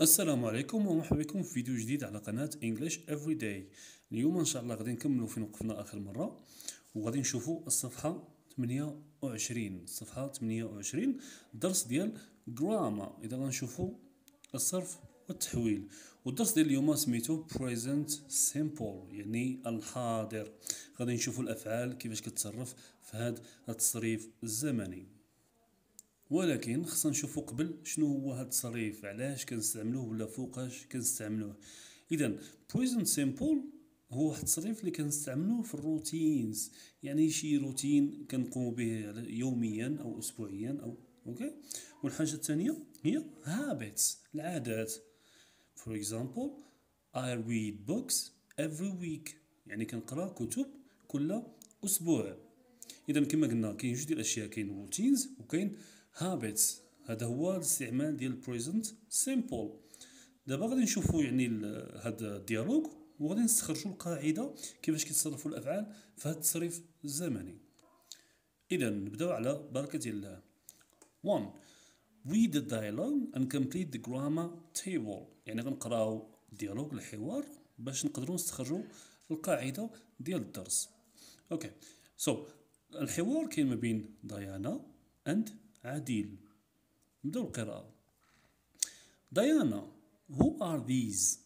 السلام عليكم ومرحبا بكم في فيديو جديد على قناة English Everyday اليوم إن شاء الله غادي نكملوا فين وقفنا آخر مرة وغادي نشوفوا الصفحة 28 الصفحة 28 درس ديال جراما إذا غنشوفوا الصرف والتحويل. والدرس ديال اليوم سميتو present simple يعني الحاضر. غادي نشوفوا الأفعال كيفاش كتصرف في هذا التصريف الزمني. ولكن خصنا نشوفوا قبل شنو هو هذا التصريف علاش كنستعملوه ولا فوقاش كنستعملوه. اذا present simple هو واحد التصريف اللي كنستعملوه في ال routines يعني شي روتين كنقوم به يوميا أو اسبوعيا أو okay؟ والحاجة الثانية هي habits العادات. For example I read books every week يعني كنقرأ كتب كل أسبوع. اذا كما قلنا كاين جوج ديال الأشياء كاين routines وكاين habits. هذا هو الاستعمال ديال present simple. دابا غادي نشوفوا يعني هذا الديالوج وغادي نستخرجوا القاعدة كيفاش كيتصرفوا الأفعال في هذا التصريف الزمني. اذا نبداو على بركة الله. 1 read the dialogue and complete the grammar table. يعني غنقراو الديالوج الحوار باش نقدروا نستخرجوا القاعدة ديال الدرس. okay so so, الحوار كاين ما بين ديانا and عادل. نبداو القراءة ديانا who are these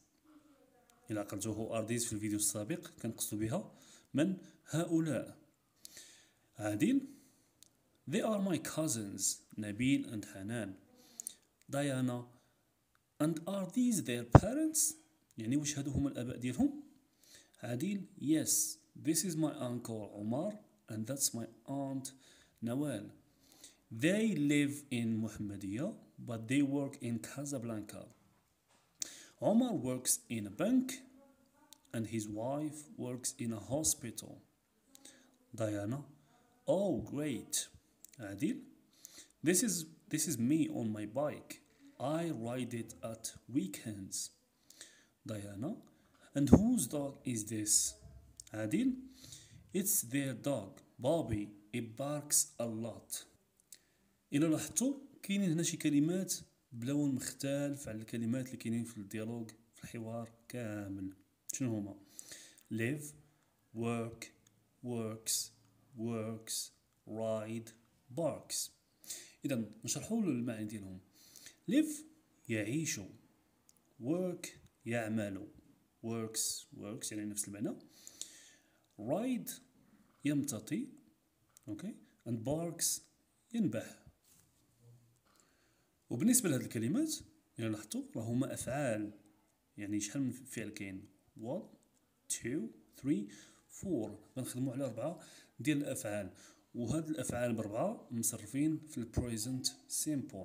إلا قلتو who are these في الفيديو السابق كنقصدو بها. من؟ هؤلاء. عادل they are my cousins نبيل and حنان. ديانا and are these their parents يعني واش هادو هما الآباء ديالهم؟ عادل yes this is my uncle عمر and that's my aunt نوال. They live in Muhammadiyah, but they work in Casablanca. Omar works in a bank, and his wife works in a hospital. Diana, oh great. Adil, this is this is me on my bike. I ride it at weekends. Diana, and whose dog is this? Adil, it's their dog, Bobby. It barks a lot. إلا لاحظتوا كاينين هنا شي كلمات بلون مختلف على الكلمات اللي كاينين في الديالوج في الحوار كامل. شنو هما؟ live work works works ride barks. إذا نشرحوا له المعنى ديالهم. live يعيش work يعمل works works يعني نفس المعنى. ride يمتطي أوكي and barks ينبح. وبالنسبة لهذه الكلمات يعني لاحظتوا راه هما أفعال. يعني شحال من فعل كاين؟ 1 2 3 4 غنخدموا على أربعة ديال الأفعال. وهاد الأفعال بربعه مصرفين في ال present simple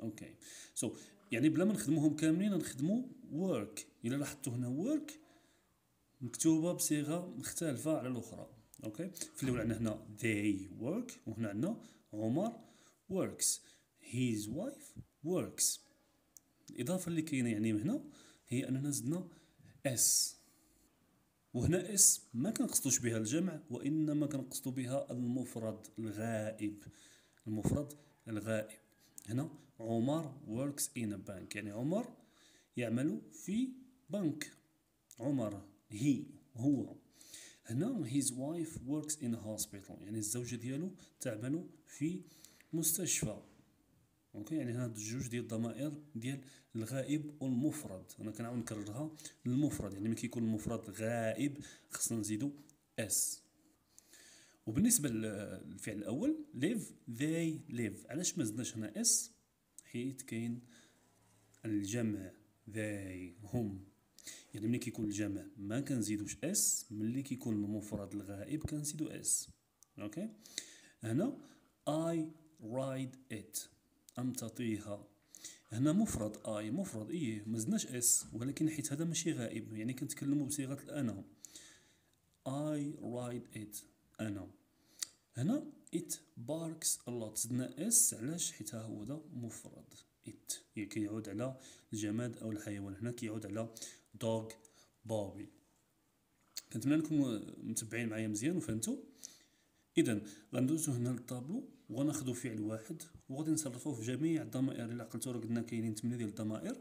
okay so يعني بلا ما نخدموهم كاملين نخدموا work. الا لاحظتوا هنا work مكتوبة بصيغة مختلفة على الأخرى. okay في الأول عندنا هنا they work وهنا عندنا عمر works. His wife works. الإضافة اللي كاينة يعني هنا هي أننا زدنا s وهنا s ما كنقصدوش بها الجمع وإنما كنقصدو بها المفرد الغائب. المفرد الغائب. هنا عمر works in a bank. يعني عمر يعمل في بنك. عمر هي هو. هنا his wife works in a hospital. يعني الزوجة ديالو تعمل في مستشفى. okay يعني هاد جوج ديال الضمائر ديال الغائب والمفرد. أنا كنعاود نكررها. المفرد يعني ملي كيكون المفرد غائب خصنا نزيدو s وبالنسبة للفعل الأول live they live. علاش ما زدناش هنا s حيت كاين الجمع they هم. يعني ملي كيكون الجمع ما كنزيدوش s ملي كيكون المفرد الغائب كنزيدو s okay؟ هنا I ride it. أمتطيها هنا مفرد اي مفرد إيه مزدناش s ولكن حيت هذا ماشي غائب يعني كنتكلموا بصيغة الأنا. I ride it أنا. هنا it barks a lot. زدنا s علاش؟ حيت هو هذا مفرد. it يعني كيعود على الجماد أو الحيوان. هنا كيعود على dog بوبي كنتمنى انكم متبعين معايا مزيان وفهمتوا. اذا غندوزو هنا للطابلو وغناخدو فعل واحد وغادي نصرفوه في جميع الضمائر اللي عقلتو قلنا كاينين 8 ديال الضمائر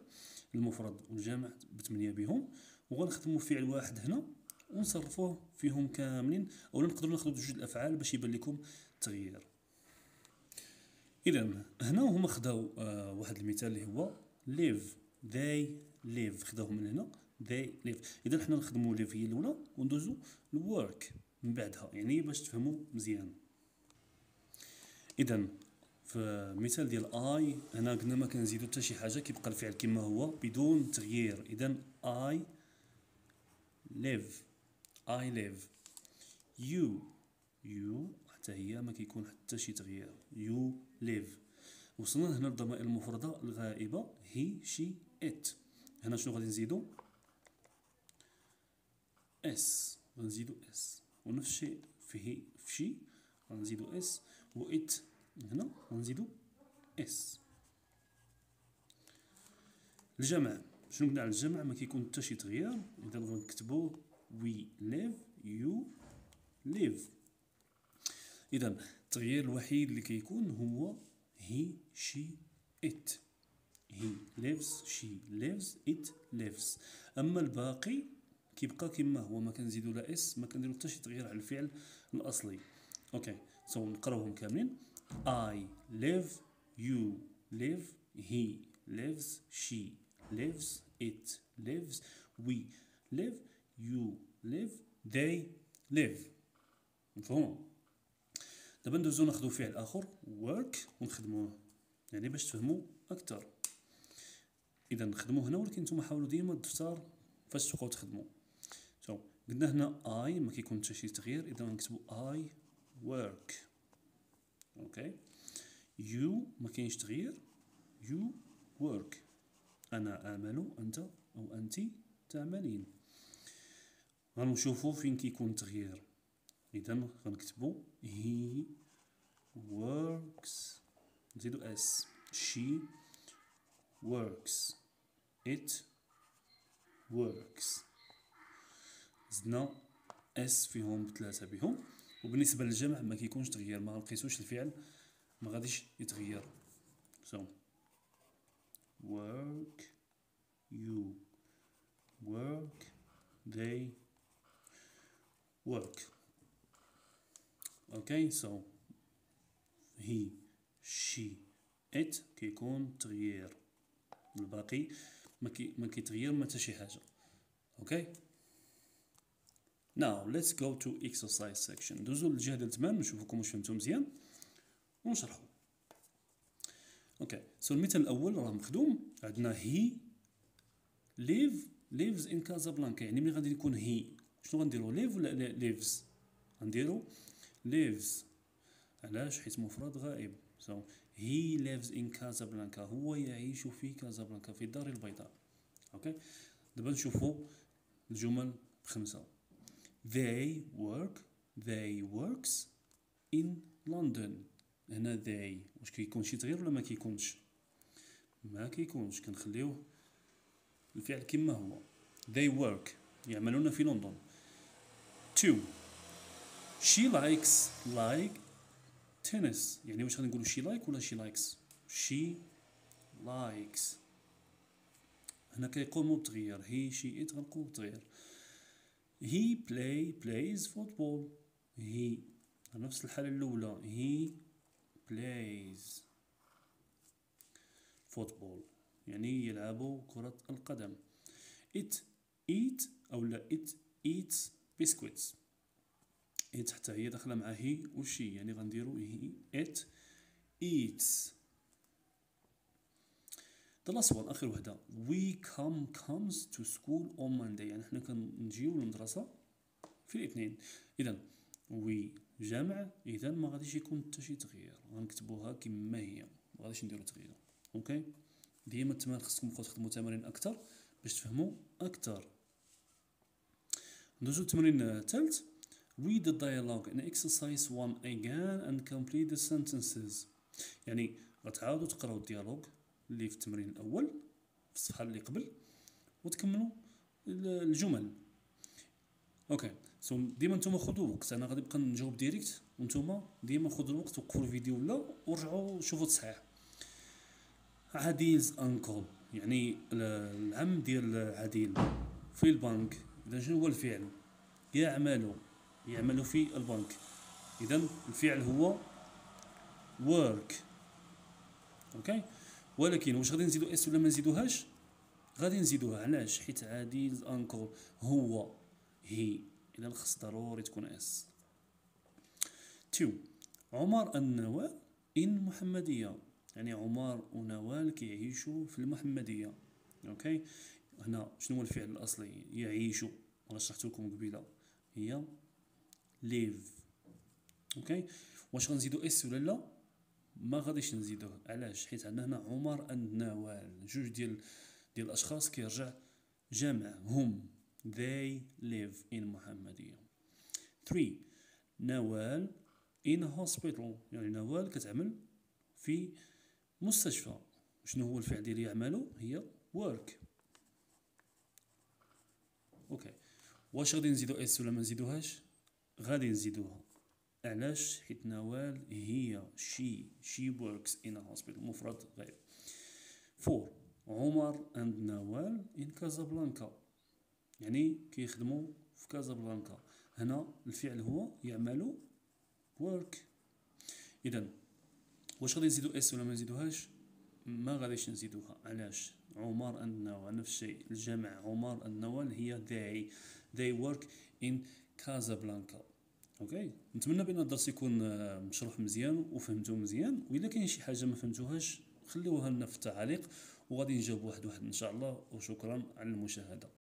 المفرد والجمع بثمانية بهم وغنخدمو فعل واحد هنا ونصرفوه فيهم كاملين أولا نقدروا ناخذوا جوج الأفعال باش يبان لكم التغيير. اذا هنا هما خداو آه واحد المثال اللي هو live they live خداوه من هنا they live. اذا حنا نخدموا live هي الأولى وندوزو لل work من بعدها يعني باش تفهموا مزيان. اذا في المثال ديال I هنا قلنا ما كنزيدو حتى شي حاجة كيبقى الفعل كما هو بدون تغيير. اذا I live I live. You you حتى هي ما كيكون حتى شي تغيير. You live. وصلنا هنا للضمائر المفردة الغائبة he she it. هنا شنو غادي نزيدو؟ s غنزيدو s ونفس الشيء في في she غنزيدو s و it هنا غنزيدو s الجمع شنو قلنا على الجمع؟ ما كيكون حتى شي تغيير. إذا غنكتبو we live you live. إذا التغيير الوحيد اللي كيكون هو he she it. He lives she lives it lives. أما الباقي كيبقى كما هو ما كنزيدو لا s ما كنديرو حتى شي تغيير على الفعل الأصلي. okay so نقراوهم كاملين. I live you live he lives she lives it lives we live you live they live. مفهوم؟ دابا ندوزو ناخدو فعل آخر work ونخدموه يعني باش تفهموا أكثر إذا نخدمو هنا ولكن نتوما حاولوا ديما الدفتر فاش تبقاو تخدموا. so, قلنا هنا I ما كيكون حتى شي تغيير إذا نكتبو I work. okay you ما كاينش تغيير. you work. أنا أعمل أنت أو انت تعملين. غنشوفو فين كيكون التغيير إذا غنكتبو he works. نزيدو s she works. It works. زدنا s فيهم ثلاثة بهم وبالنسبة للجمع ما كيكونش تغيير ما غنقيسوش الفعل ما غاديش يتغير. So we work you work they work. Okay so he she it كيكون تغيير. الباقي ما كي ما كيتغير ما حتى شي حاجة. okay now let's go to exercise section. دوزو للجهة ديال التمارين نشوفكم واش فهمتوا مزيان ونشرحوا okay so المثال الأول راه مخدوم عندنا he live lives in Casablanca يعني ملي غادي يكون he شنو غنديرو live ولا lives غنديرو lives علاش حيت مفرد غائب so he lives in Casablanca هو يعيش في كازابلانكا في الدار البيضاء okay دابا نشوفوا الجمل بخمسه they work they works in London. هنا they. واش كيكون شي تغيير ولا ما كيكونش؟ ما كيكونش. كنخليوه الفعل كما هو. They work. يعملون في لندن. Two. She likes like tennis. يعني واش غنقولوا she like ولا she likes? She likes. هنا كيقوموا بتغيير. هي شي ات غنقوموا بتغيير. He play plays football. He. نفس الحالة الأولى. He plays football. يعني يلعب كرة القدم. It eat أو لا. It eats biscuits. It حتى هي داخلة مع هي وشي يعني غنديرو هي it eats. The last one آخر وحدة we come comes to school on Monday. يعني حنا كنجيو للمدرسة في الاثنين. إذا we جمع. إذا ما غاديش يكون حتى شي تغيير. غنكتبوها كما هي. ما غاديش نديرو تغيير. أوكي ديما التمارين خصكم تبقاو تخدموا تمارين أكثر باش تفهموا أكثر ندوزو التمرين الثالث. Read the dialogue in exercise 1 again and complete the sentences. يعني غتعاودوا تقراو ال dialogue. اللي في التمرين الأول في الصفحة اللي قبل وتكملوا الجمل. okay so ديما نتوما خذوا وقت. أنا غادي نبقى نجاوب direct وانتوما ديما خذوا الوقت وقفوا الفيديو ولا ورجعوا شوفوا التصحيح Adil's uncle يعني ال- العم ديال عديل. في البنك إذا شنو هو الفعل؟ يعمل يعمل في البنك. اذا الفعل هو work. okay؟ ولكن واش غادي نزيدو s ولا ما نزيدوهاش؟ غادي نزيدوها. علاش؟ حيت عديل uncle هو he. اذا خص ضروري تكون s. two عمر and نوال in محمدية. يعني عمر ونوال كيعيشوا في المحمدية. okay؟ هنا شنو هو الفعل الأصلي؟ يعيشوا. أنا شرحت لكم قبيلة. هي live okay؟ واش غنزيدو s ولا لا؟ ما غاديش نزيدوه. علاش؟ حيت عندنا هنا عمر النوال جوج ديال ديال الأشخاص كيرجع جمع هم. They live in محمدية 3 نوال in hospital. يعني نوال كتعمل في مستشفى. شنو هو الفعل ديال يعمل هي work. okay واش غادي نزيدو؟ s ولا ما نزيدوهاش؟ غادي نزيدوها. علاش حيت نوال هي she she works in a hospital. مفرد غير. 4 عمر and نوال in Casablanca يعني كيخدموا في كازابلانكا هنا الفعل هو يعمل work. اذا واش غادي نزيدو s ولا ما نزيدوهاش؟ ما غاديش نزيدوها. علاش؟ عمر and نوال نفس الشيء. الجمع عمر and نوال هي they. They work in Casablanca okay نتمنى بأن الدرس يكون آه، مشروح مزيان وفهمتوه مزيان واذا كاين شي حاجة ما فهمتوهاش خليوها لنا في التعاليق وغادي نجاوب واحد واحد إن شاء الله. وشكرا على المشاهدة.